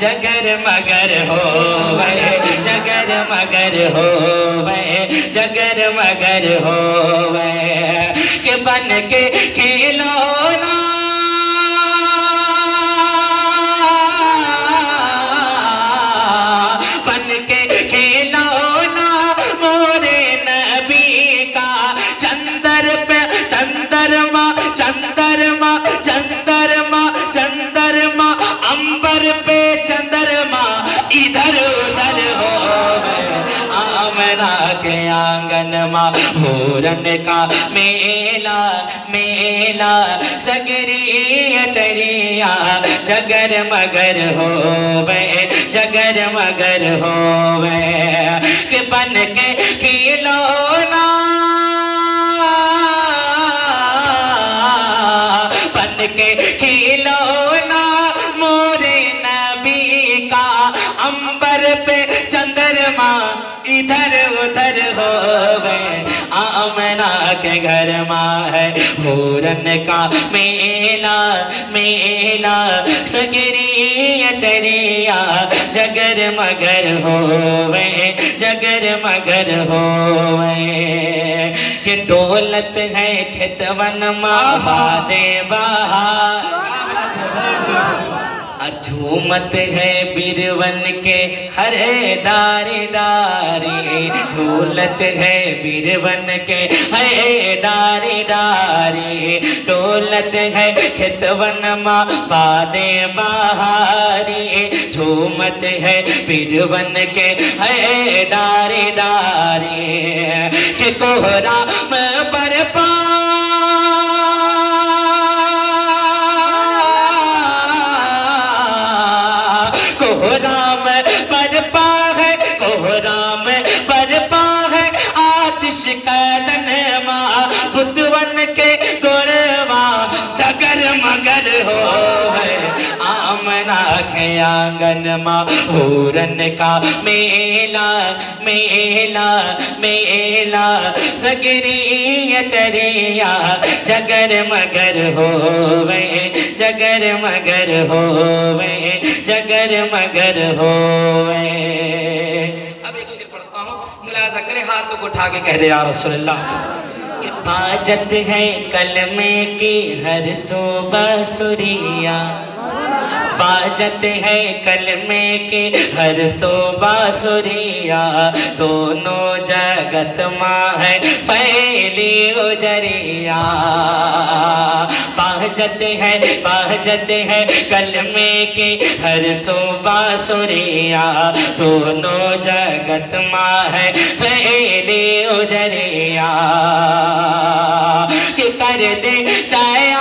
जगर मगर हो वह जगर मगर हो वह जगर मगर हो वह के बन के आँगन माँ होरन का मेला मेला, सगरी टरिया जगर मगर हो वे जगर मगर हो के बन के खिलौना बन के खिलौना मोरे नबी का अंबर पे इधर उधर हो गए। आमना के घर माँ है होरन का मेला मेला सगरी चरिया। जगर मगर हो जगर मगर हो कि डोलत है खितवन माँ दे बहार झूमत है बिरवन के हरे डारे डारे ढोलत है बिरवन के हरे डारे डारे डोलत है खेतवन माँ बादे बहारी। झूमत है बिरवन के हरे डारे डारे कोहरा में आँगन माँ होरन का मेला मेला मेला। सगरी टरिया जगर मगर हो वे जगर मगर हो वे जगर मगर हो वे अब एक शेर पढ़ता हूँ, मुलाजा करे हाथों को उठा के कह दे, या रसूलुल्लाह। कि बाजत है कलमे की, हर सुबह सुरिया। बाजत है कलमे के हर सोबा सुरिया। दोनों जगत माँ है पहली उजरिया बाजत है बाजत है कलमे के हर सोबा सुरिया। दोनों जगत माँ है पहली उजरिया कि कर दे दया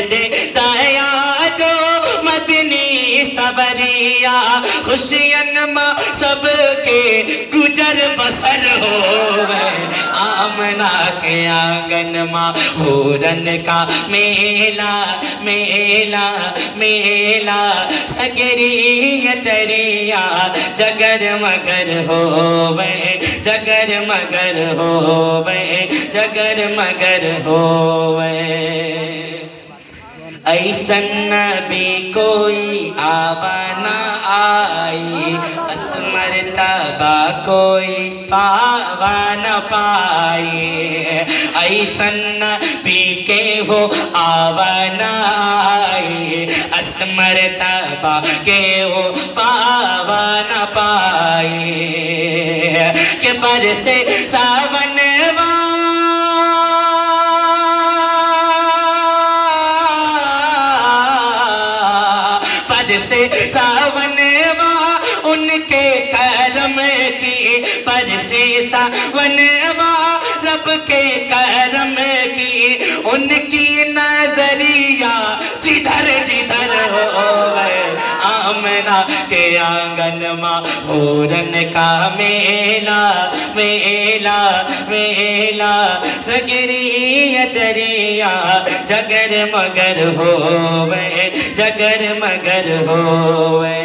कर दे दया जो मदनी सबरिया, खुशियन माँ सबके गुजर बसर हो आमना के आँगन माँ होरन का मेला मेला मेला। सगरी टरिया, जगर मगर हो जगर मगर हो जगर मगर हो ऐसन नबी कोई आवाना आई। असमर तबा कोई पावा न पाए ऐसन नबी के हो आवाना आई। असमर तबा के हो पावा न पाए के पर बरसे सावन से सावन उनके करम की से सावन रब के करम की उनकी नज़रिया हो आमना के आँगन मा होरन का मेला मेला मेला। सगरी चरिया, जगर मगर होवे, जगर मगर होवे।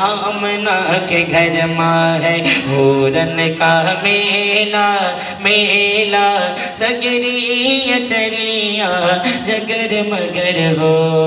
आमना के घर माँ है होरन का मेला मेला। सगरी चरिया, जगर मगर हो